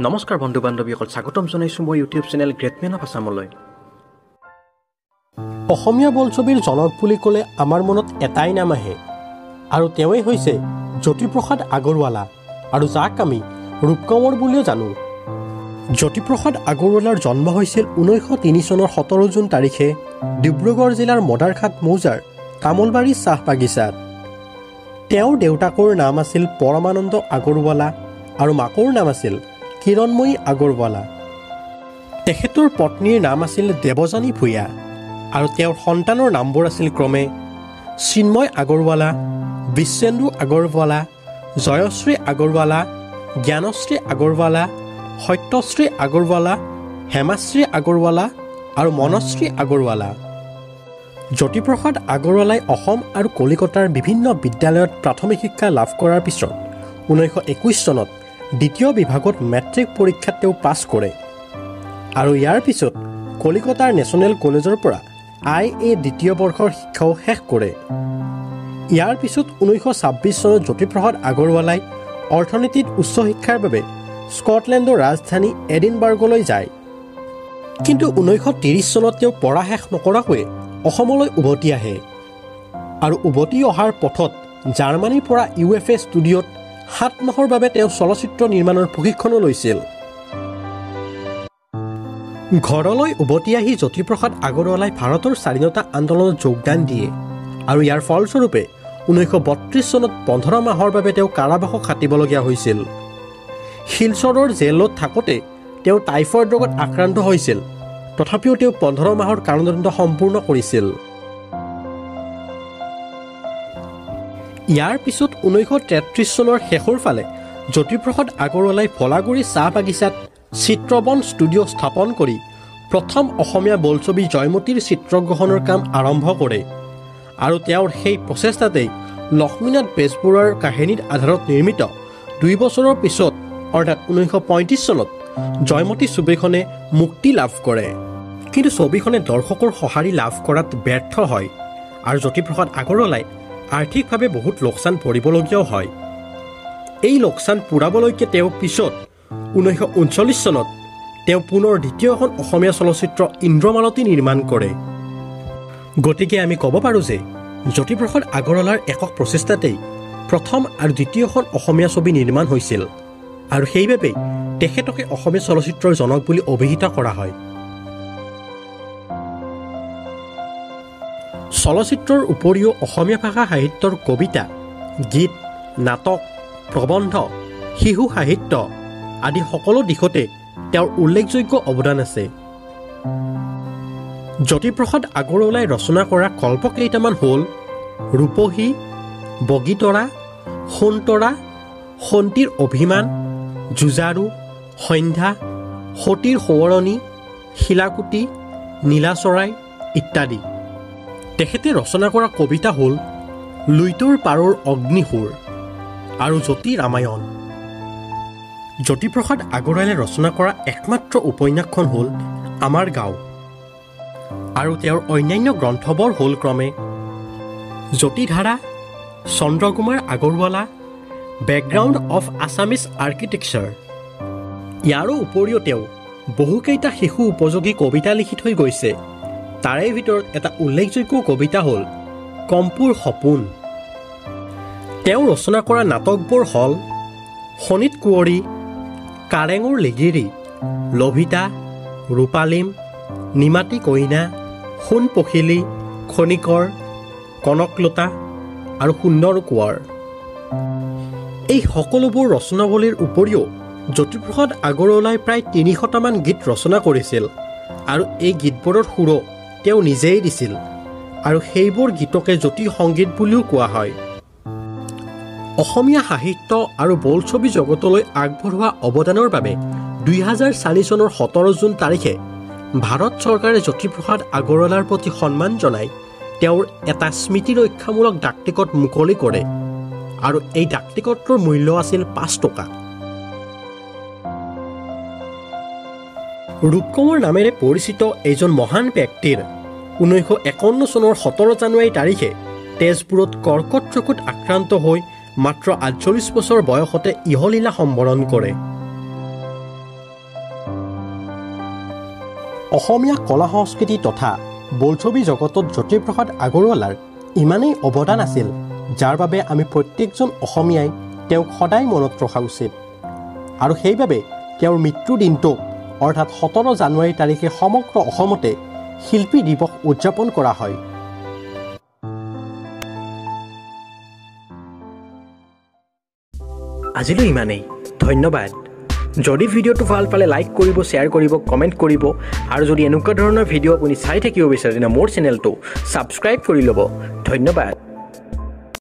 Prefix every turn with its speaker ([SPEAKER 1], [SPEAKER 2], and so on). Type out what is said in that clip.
[SPEAKER 1] নমস্কাৰ বন্ধু বান্ধৱীসকল স্বাগতম জনাইছোঁ মই YouTube channel great men of আছামলৈ
[SPEAKER 2] অসমীয়া বোলছবিৰ জনক বুলি ক'লে আমাৰ মনত এটাই নাম আহে আৰু তেওঁৱেই হৈছে জ্যোতিপ্ৰসাদ আগৰৱালা। আৰু যাক আমি ৰূপকমৰ বুলিও জানো। জ্যোতিপ্ৰসাদ আগৰৱালাৰ জন্ম হৈছিল ঊনৈছশ তিনি চনৰ সোতৰ জুন তাৰিখে ডিব্ৰুগড় জিলাৰ মদাৰঘাট মৌজাৰ তামোলবাৰী চাহ বাগিচাত। তেওঁৰ দেউতাকৰ নাম আছিল পৰমানন্দ আগৰৱালা আৰু মাকৰ নাম আছিল কিৰণময়ী আগৰৱালা। তেখেতৰ পত্নীৰ নাম আছিল দেৱযানী ভূঞা আৰু তেওঁৰ সন্তানৰ নামবোৰ আছিল ক্ৰমে চিন্ময় আগৰৱালা বিশ্বেন্দু আগৰৱালা জয়শ্ৰী আগৰৱালা জ্ঞানশ্ৰী আগৰৱালা সত্যশ্ৰী আগৰৱালা হেমাশ্ৰী আগৰৱালা আৰু মনশ্ৰী আগৰৱালা। জ্যোতিপ্ৰসাদ আগৰৱালাই অসম আৰু কলিকতাৰ বিভিন্ন বিদ্যালয়ত প্ৰাথমিক শিক্ষা লাভ কৰাৰ পিছত ঊনৈছশ একৈছ চনত দ্বিতীয় বিভাগত মেট্ৰিক পৰীক্ষাত তেওঁ পাছ কৰে। আৰু ইয়াৰ পিছত কলিকতাৰ নেশ্যনেল কলেজৰ পৰা আই এ দ্বিতীয় বৰ্ষৰ শিক্ষাও শেষ কৰে। ইয়াৰ পিছত ঊনৈছশ ছাব্বিছ চনত জ্যোতিপ্ৰসাদ আগৰৱালাই অৰ্থনীতিত উচ্চ শিক্ষাৰ বাবে স্কটলেণ্ডৰ ৰাজধানী এডিনবাৰ্গলৈ যায়। কিন্তু ঊনৈছশ ত্ৰিছ চনত তেওঁ পঢ়া শেষ নকৰাকৈয়ে অসমলৈ উভতি আহে। আৰু উভতি অহাৰ পথত জাৰ্মানীৰ পৰা ইউ এফ এ ষ্টুডিঅ'ত সাত মাহৰ বাবে তেওঁ চলচ্চিত্ৰ নিৰ্মাণৰ প্ৰশিক্ষণো লৈছিল। ঘৰলৈ উভতি আহি জ্যোতিপ্ৰসাদ আগৰৱালাই ভাৰতৰ স্বাধীনতা আন্দোলনত যোগদান দিয়ে আৰু ইয়াৰ ফলস্বৰূপে ঊনৈছশ বত্ৰিছ চনত পোন্ধৰ মাহৰ বাবে তেওঁ কাৰাবাসো খাটিবলগীয়া হৈছিল। শিলচৰৰ জেলত থাকোঁতে তেওঁ টাইফইড ৰোগত আক্ৰান্ত হৈছিল। তথাপিও তেওঁ পোন্ধৰ মাহৰ কাৰাদণ্ড সম্পূৰ্ণ কৰিছিল। ইয়াৰ পিছত ঊনৈছশ তেত্ৰিছ চনৰ শেষৰ ফালে জ্যোতিপ্ৰসাদ আগৰৱালাই ভলাগুৰি চাহ বাগিচাত চিত্ৰবন ষ্টুডিঅ' স্থাপন কৰি প্ৰথম অসমীয়া বোলছবি জয়মতীৰ চিত্ৰগ্ৰহণৰ কাম আৰম্ভ কৰে। আৰু তেওঁৰ সেই প্ৰচেষ্টাতেই লক্ষ্মীনাথ বেজবৰুৱাৰ কাহিনীৰ আধাৰত নিৰ্মিত দুই বছৰৰ পিছত অৰ্থাৎ ঊনৈছশ পঁয়ত্ৰিছ চনত জয়মতী ছবিখনে মুক্তি লাভ কৰে। কিন্তু ছবিখনে দৰ্শকৰ সঁহাৰি লাভ কৰাত ব্যৰ্থ হয়। আৰু জ্যোতিপ্ৰসাদ আগৰৱালাই আৰ্থিকভাৱে বহুত লোকচান ভৰিবলগীয়াও হয়। এই লোকচান পূৰাবলৈকে তেওঁ পিছত ঊনৈছশ ঊনচল্লিছ চনত তেওঁ পুনৰ দ্বিতীয়খন অসমীয়া চলচ্চিত্ৰ ইন্দ্ৰমালতী নিৰ্মাণ কৰে। গতিকে আমি ক'ব পাৰোঁ যে জ্যোতিপ্ৰসাদ আগৰৱালাৰ একক প্ৰচেষ্টাতেই প্ৰথম আৰু দ্বিতীয়খন অসমীয়া ছবি নিৰ্মাণ হৈছিল আৰু সেইবাবেই তেখেতকে অসমীয়া চলচ্চিত্ৰৰ জনক বুলি অভিহিত কৰা হয়। চলচ্চিত্ৰৰ উপৰিও অসমীয়া ভাষা সাহিত্যৰ কবিতা গীত নাটক প্ৰবন্ধ শিশু সাহিত্য আদি সকলো দিশতে তেওঁৰ উল্লেখযোগ্য অৱদান আছে। জ্যোতিপ্ৰসাদ আগৰৱালাই ৰচনা কৰা কল্প কেইটামান হ'ল ৰূপহী বগীতৰা সোণতৰা সন্তীৰ অভিমান যুঁজাৰু সন্ধ্যা সতীৰ সোঁৱৰণী শিলাকুটি নীলাচৰাই ইত্যাদি। তেখেতে ৰচনা কৰা কবিতা হ'ল লুইতৰ পাৰৰ অগ্নিসুৰ আৰু জ্যোতি ৰামায়ণ। জ্যোতিপ্ৰসাদ আগৰৱালে ৰচনা কৰা একমাত্ৰ উপন্যাসখন হ'ল আমাৰ গাঁও আৰু তেওঁৰ অন্যান্য গ্ৰন্থবোৰ হ'ল ক্ৰমে Jyotidhara Chandrakumar Agarwala background of Assamese architecture ইয়াৰো উপৰিও তেওঁ বহুকেইটা শিশু উপযোগী কবিতা লিখি থৈ গৈছে। তাৰে ভিতৰত এটা উল্লেখযোগ্য কবিতা হ'ল কম্পুৰ সপোন। তেওঁ ৰচনা কৰা নাটকবোৰ হ'ল শোণিত কুঁৱৰী কাৰেঙৰ লিগিৰি লভিতা ৰূপালিম নিমাতী কইনা সোণ পখিলী খনিকৰ কনকলতা আৰু সুন্দৰ কোঁৱৰ। এই সকলোবোৰ ৰচনাৱলীৰ উপৰিও জ্যোতিপ্ৰসাদ আগৰৱালাই প্ৰায় তিনিশটামান গীত ৰচনা কৰিছিল আৰু এই গীতবোৰৰ সুৰো তেওঁ নিজেই দিছিল আৰু সেইবোৰ গীতকে জ্যোতি সংগীত বুলিও কোৱা হয়। অসমীয়া সাহিত্য আৰু বোলছবি জগতলৈ আগবঢ়োৱা অৱদানৰ বাবে দুই হাজাৰ চাৰি চনৰ সোতৰ জুন তাৰিখে ভাৰত চৰকাৰে জ্যোতিপ্ৰসাদ আগৰৱালাৰ প্ৰতি সন্মান জনাই তেওঁৰ এটা স্মৃতি ৰক্ষামূলক ডাক টিকট মুকলি কৰে আৰু এই ডাক টিকটটোৰ মূল্য আছিল পাঁচ টকা। ৰূপকমৰ নামেৰে পৰিচিত এইজন মহান ব্যক্তিৰ ঊনৈছশ একাৱন্ন চনৰ সোতৰ জানুৱাৰী তাৰিখে তেজপুৰত কৰ্কট ৰোগত আক্ৰান্ত হৈ মাত্ৰ আঠচল্লিছ বছৰ বয়সতে ইহলীলা সম্বৰণ কৰে। অসমীয়া কলা সংস্কৃতি তথা বোলছবি জগতত জ্যোতিপ্ৰসাদ আগৰৱালাৰ ইমানেই অৱদান আছিল যাৰ বাবে আমি প্ৰত্যেকজন অসমীয়াই তেওঁক সদায় মনত ৰখা উচিত। আৰু সেইবাবে তেওঁৰ মৃত্যু দিনটোক অৰ্থাৎ সোতৰ জানুৱাৰী তাৰিখে সমগ্ৰ অসমতে শিল্পী দিৱস উদযাপন কৰা হয়।
[SPEAKER 1] আজিলৈ ইমানেই। ধন্যবাদ। যদি ভিডিঅ'টো ভাল পালে লাইক কৰিব শ্বেয়াৰ কৰিব কমেণ্ট কৰিব আৰু যদি এনেকুৱা ধৰণৰ ভিডিঅ' আপুনি চাই থাকিব বিচাৰে তেনে মোৰ চেনেলটো ছাবস্ক্ৰাইব কৰি ল'ব। ধন্যবাদ।